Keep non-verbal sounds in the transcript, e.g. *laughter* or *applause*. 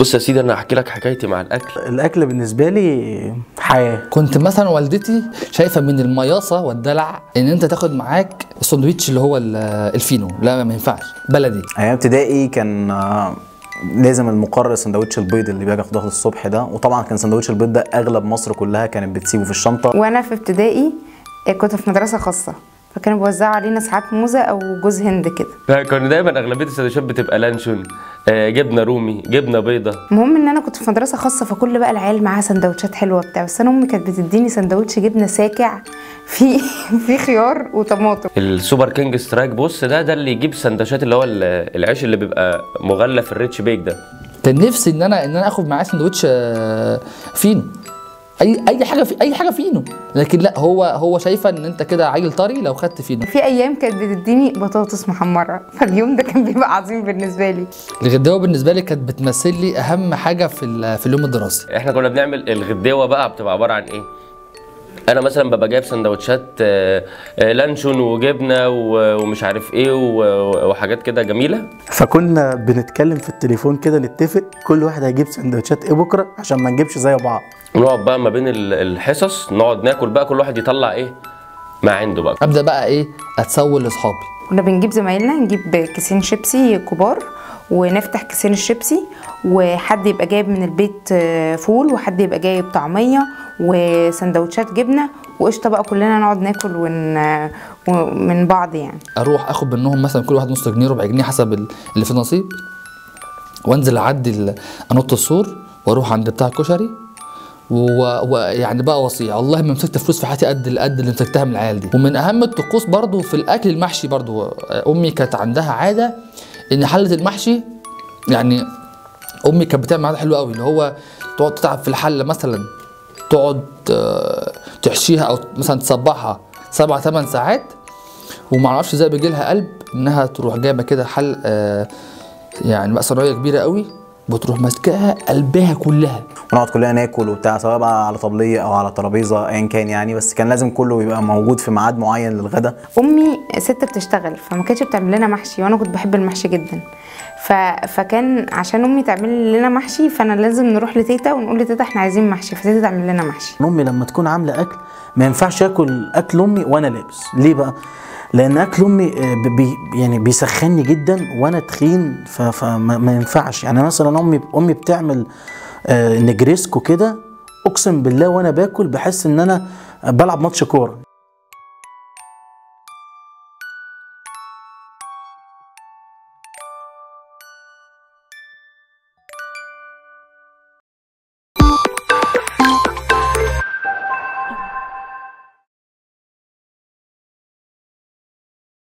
بص يا سيدي أنا هحكي لك حكايتي مع الأكل. الأكل بالنسبة لي حياة. كنت مثلا والدتي شايفة من المياصة والدلع إن أنت تاخد معاك السندوتش اللي هو ال- الفينو. لا ما ينفعش. بلدي. أيام ابتدائي كان آه، لازم المقرر سندوتش البيض اللي باجي اخده الصبح ده. وطبعا كان سندوتش البيض ده أغلب مصر كلها كانت بتسيبه في الشنطة. وأنا في ابتدائي كنت في مدرسة خاصة. فكانوا بيوزعوا علينا ساعات موزة أو جوز هند كده. كان دايما أغلبية السندوتشات بتبقى لانشون آه، جبنة رومي جبنة بيضة. المهم إن أنا كنت في مدرسة خاصة فكل بقى العيال معاها سندوتشات حلوة بتاع بس أنا أمي كانت بتديني سندوتش جبنة ساقع في *laughs* في خيار وطماطم. ال Super King Strike بص ده ده اللي يجيب سندوتشات اللي هو ال- العيش اللي بيبقى مغلف في ال Rich Bake ده. كان نفسي إن أنا إن أنا آخد معاه سندوتش آه، فينو اي أي حاجة في أي حاجة فينو. لكن لا هو هو شايفة إن أنت كده عيل طري لو خدت فينو. في أيام كانت بتديني بطاطس محمرة. *laughs* فاليوم ده كان بيبقى عظيم بالنسبة لي. الغداوة بالنسبة لي كانت بتمثل لي أهم حاجة في في اليوم الدراسي. إحنا كنا بنعمل الغداوة بقى بتبقى عبارة عن إيه؟ أنا مثلا ببقى جايب سندوتشات آه، آه، لانشون وجبنة ومش عارف إيه وحاجات كده جميلة. فكنا بنتكلم في التليفون كده نتفق كل واحد هيجيب سندوتشات إيه بكرة عشان ما نجيبش زي بعض. ونقعد بقى ما بين ال- الحصص نقعد ناكل بقى كل واحد يطلع إيه ما عنده بقى. أبدأ بقى إيه؟ أتسول لاصحابي كنا بنجيب زمايلنا نجيب كيسين شيبسي كبار ونفتح كيسين الشيبسي وحد يبقى جايب من البيت آه، فول وحد يبقى جايب طعمية وسندوتشات جبنة وقشطة بقى كلنا نقعد ناكل ون... من بعض يعني. أروح آخد منهم مثلا كل واحد نص جنيه ربع جنيه حسب ال- اللي في نصيب وأنزل أعدي أنط السور وأروح عند بتاع الكشري ويعني بقى وصية. والله ما مسكت فلوس في حياتي قد قد اللي مسكتها من العيال دي. ومن أهم الطقوس برضو في الأكل المحشي برضو. أمي كانت عندها عادة إن حلة المحشي يعني أمي كانت بتعمل عاده حلوة قوي. اللي هو تقعد تتعب في الحلة مثلا تقعد آه، تحشيها أو مثلا تصبعها سبع ثمان ساعات. وما أعرفش إزاي بيجي لها قلب إنها تروح جايبة كده حل آه يعني بقى صينية كبيرة قوي. وتروح ماسكاها قلبها كلها. ونقعد كلنا ناكل وبتاع سواء بقى على طبلية أو على ترابيزة ايا كان يعني بس كان لازم كله يبقى موجود في ميعاد معين للغدا. أمي ست بتشتغل فما كانتش بتعمل لنا محشي وأنا كنت بحب المحشي جدا. ف... فكان عشان أمي تعمل لنا محشي فأنا لازم نروح لتيتا ونقول لتيتا إحنا عايزين محشي فتيتا تعمل لنا محشي. أمي لما تكون عاملة أكل ما ينفعش آكل أكل أمي وأنا لابس. ليه بقى؟ لأن أكل أمي آه، بي يعني بيسخني جدا وأنا تخين فما ما ينفعش. يعني مثلا أمي أمي بتعمل آه، نجريسكو كده أقسم بالله وأنا باكل بحس إن أنا بلعب ماتش كورة.